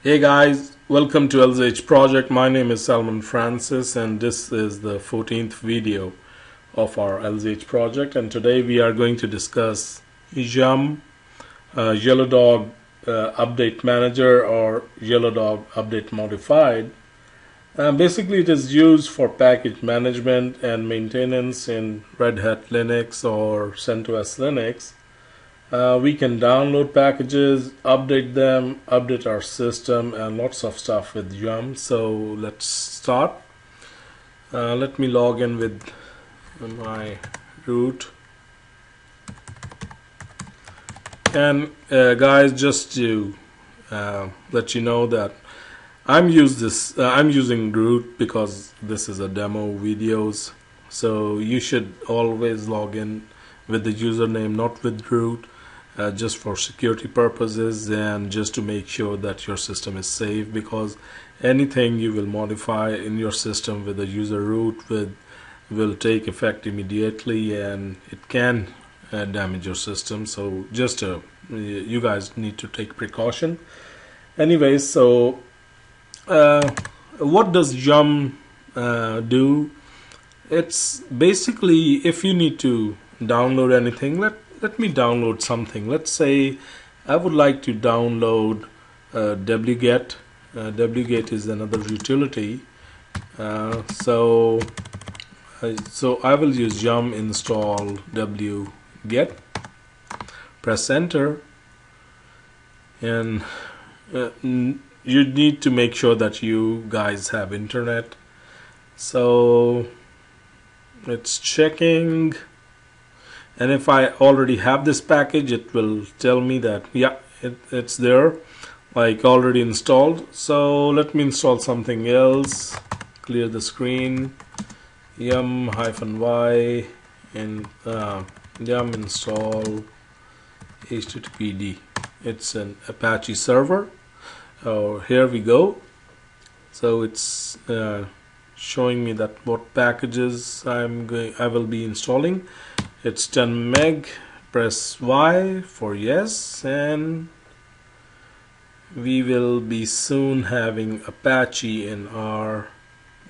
Hey guys, welcome to LZH project. My name is Salman Francis and this is the 14th video of our LZH project and today we are going to discuss Yum, uh, Yellow Dog uh, Update Manager or Yellow Dog Update Modified. Uh, basically it is used for package management and maintenance in Red Hat Linux or CentOS Linux uh, we can download packages, update them, update our system, and lots of stuff with Yum. So let's start. Uh, let me log in with my root. And uh, guys, just to uh, let you know that I'm use this. Uh, I'm using root because this is a demo videos. So you should always log in with the username, not with root uh, just for security purposes and just to make sure that your system is safe because anything you will modify in your system with a user root with will take effect immediately and it can uh, damage your system. So just uh, you guys need to take precaution. Anyways so uh, what does yum uh, do? It's basically if you need to download anything let let me download something. Let's say I would like to download uh, wget. Uh, wget is another utility. Uh, so so I will use yum install wget. Press enter, and uh, you need to make sure that you guys have internet. So it's checking and if I already have this package it will tell me that yeah it, it's there like already installed. So let me install something else. Clear the screen. Yum hyphen y and uh, yum install httpd it's an apache server. Oh here we go. So it's uh, showing me that what packages I'm going I will be installing it's 10 meg press Y for yes and we will be soon having Apache in our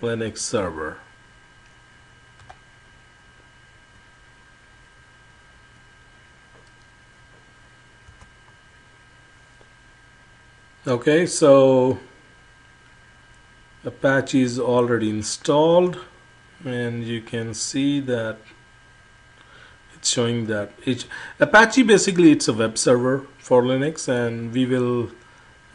Linux server. Okay so Apache is already installed and you can see that it's showing that it, Apache basically it's a web server for Linux and we will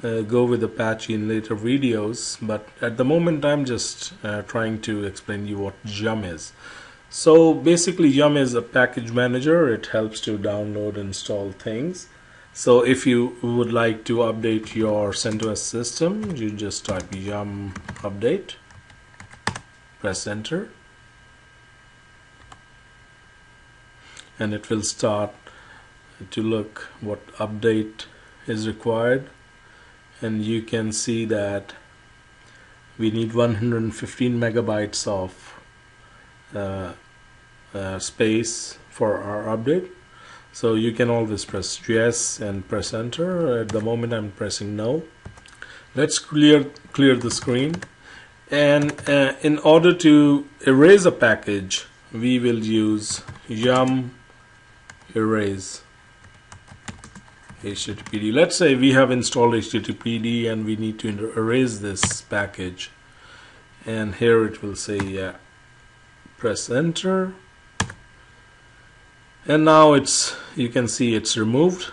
uh, go with Apache in later videos but at the moment I'm just uh, trying to explain you what Yum is. So basically Yum is a package manager. It helps to download install things. So if you would like to update your CentOS system you just type yum update press enter and it will start to look what update is required. And you can see that we need 115 megabytes of uh, uh, space for our update. So you can always press yes and press enter. At the moment I'm pressing no. Let's clear clear the screen. And uh, in order to erase a package we will use yum erase httpd let's say we have installed httpd and we need to erase this package. And here it will say yeah press enter. And now it's you can see it's removed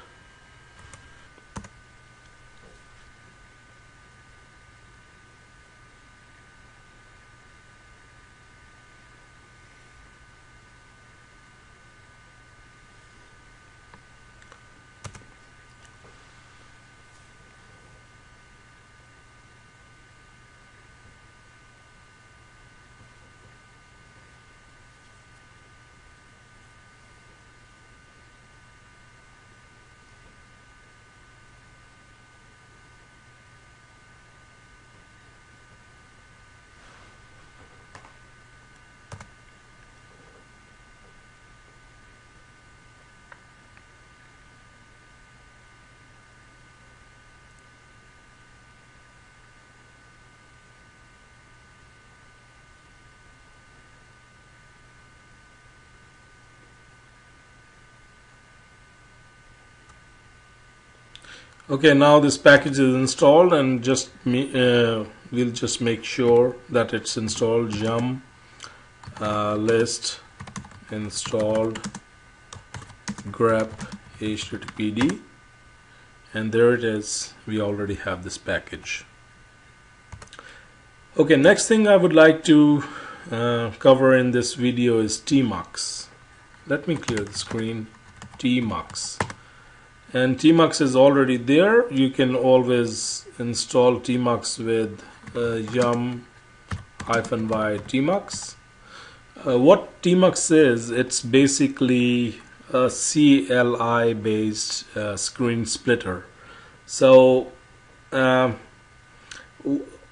okay now this package is installed and just me uh, we'll just make sure that it's installed. Yum uh, list installed grep httpd and there it is. We already have this package. Okay next thing I would like to uh, cover in this video is tmux let me clear the screen. Tmux and tmux is already there. You can always install tmux with uh, yum hyphen by tmux uh, what tmux is it's basically a CLI based uh, screen splitter. So um,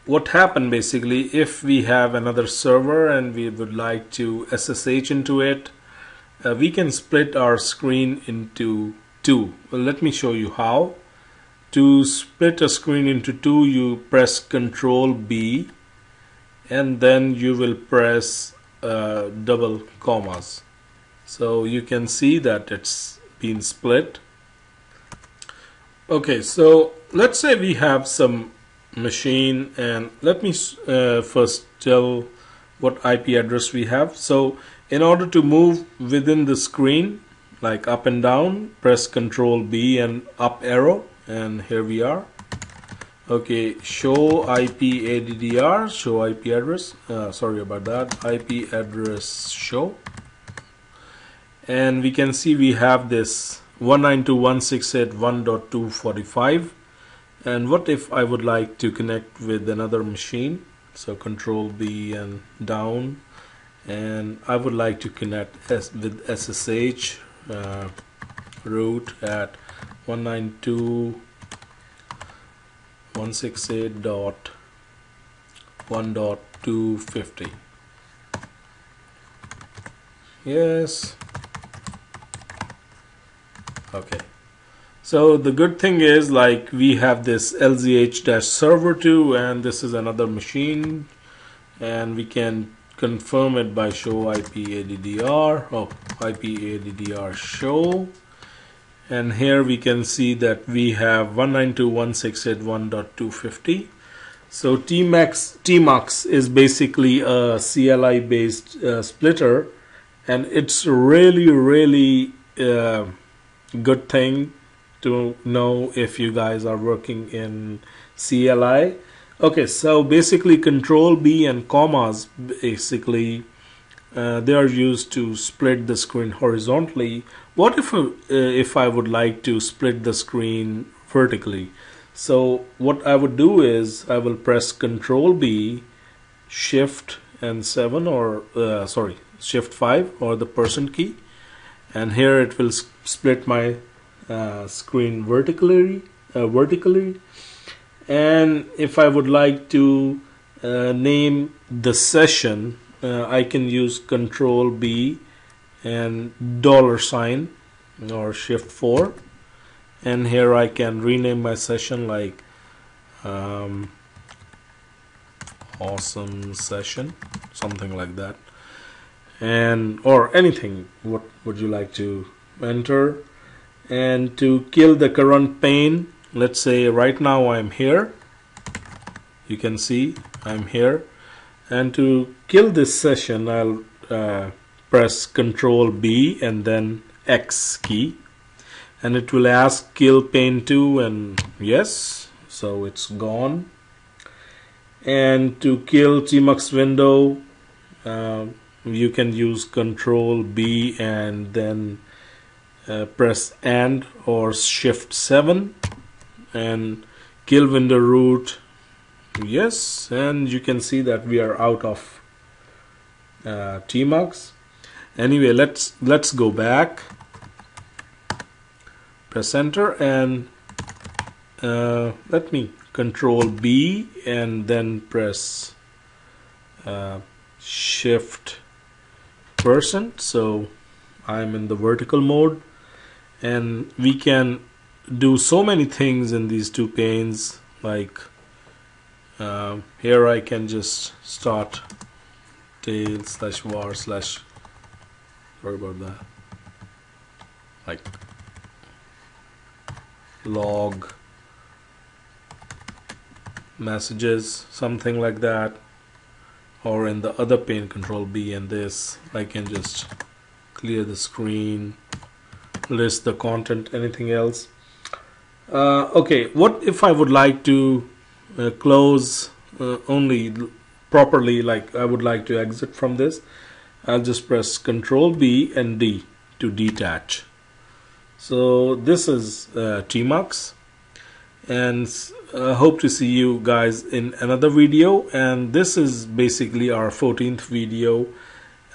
what happened basically if we have another server and we would like to SSH into it uh, we can split our screen into two well, let me show you how. To split a screen into two you press control B and then you will press uh, double commas. So you can see that it's been split. Okay so let's say we have some machine and let me uh, first tell what IP address we have. So in order to move within the screen like up and down press control B and up arrow and here we are. Okay show IP ADDR show IP address. Uh, sorry about that. IP address show. And we can see we have this 192.168.1.245 and what if I would like to connect with another machine? So control B and down. And I would like to connect with SSH uh, root at 192.168.1.250 yes. Okay. So the good thing is like we have this LZH server 2 and this is another machine and we can confirm it by show IP ADDR oh IP ADDR show. And here we can see that we have 192.168.1.250 so tmux tmux is basically a CLI based uh, splitter. And it's really really uh, good thing to know if you guys are working in CLI. Okay, so basically control B and commas basically uh, they are used to split the screen horizontally. What if uh, if I would like to split the screen vertically? So what I would do is I will press control B, shift and 7 or uh, sorry shift 5 or the percent key and here it will split my uh, screen vertically uh, vertically and if I would like to uh, name the session uh, I can use control B and dollar sign or shift 4 and here I can rename my session like um, awesome session something like that. And or anything what would you like to enter? And to kill the current pane let's say right now I'm here. You can see I'm here. And to kill this session I'll uh, press control B and then X key. And it will ask kill pane 2 and yes so it's gone. And to kill tmux window uh, you can use control B and then uh, press and or shift 7 and kill window root. Yes and you can see that we are out of uh, tmux. Anyway let's let's go back. Press enter and uh, let me control B and then press uh, shift percent so I'm in the vertical mode and we can do so many things in these two panes like uh, here I can just start tail slash var slash sorry about that. Like log messages something like that. Or in the other pane control B and this I can just clear the screen list the content anything else uh, okay what if I would like to uh, close uh, only properly like I would like to exit from this? I'll just press control B and D to detach. So this is uh, Tmux and uh, hope to see you guys in another video. And this is basically our 14th video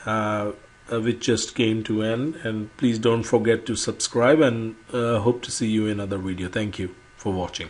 uh, uh, which just came to end. And please don't forget to subscribe and uh, hope to see you in another video. Thank you for watching